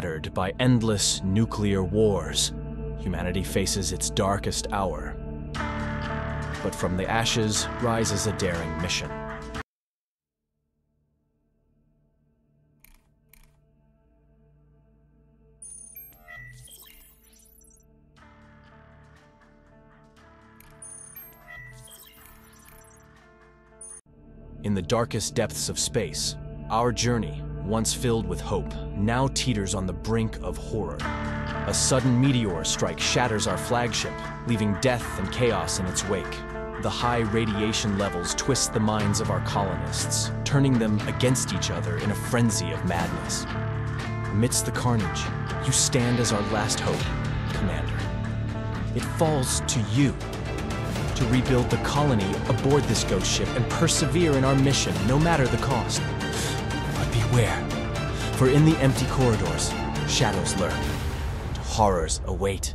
shattered by endless nuclear wars, humanity faces its darkest hour. But from the ashes rises a daring mission. In the darkest depths of space, our journey, once filled with hope, now teeters on the brink of horror. A sudden meteor strike shatters our flagship, leaving death and chaos in its wake. The high radiation levels twist the minds of our colonists, turning them against each other in a frenzy of madness. Amidst the carnage, you stand as our last hope, Commander. It falls to you to rebuild the colony aboard this ghost ship and persevere in our mission, no matter the cost. Beware, for in the empty corridors, shadows lurk, and horrors await.